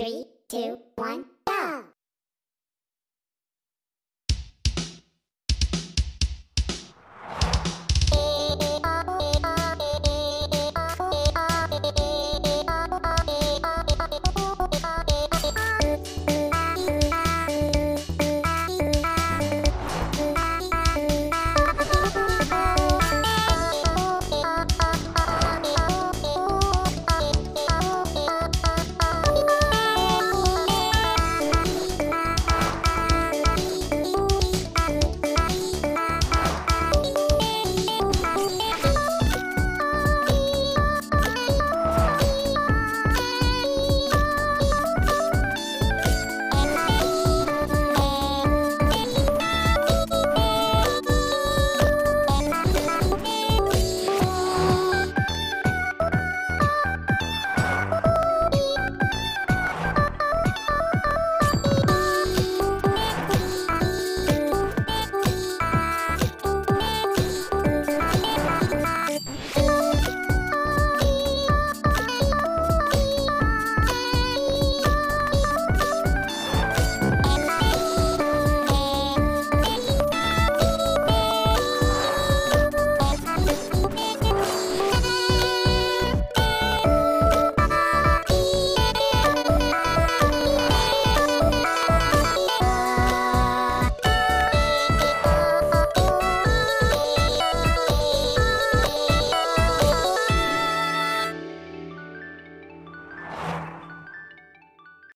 Three, two, one.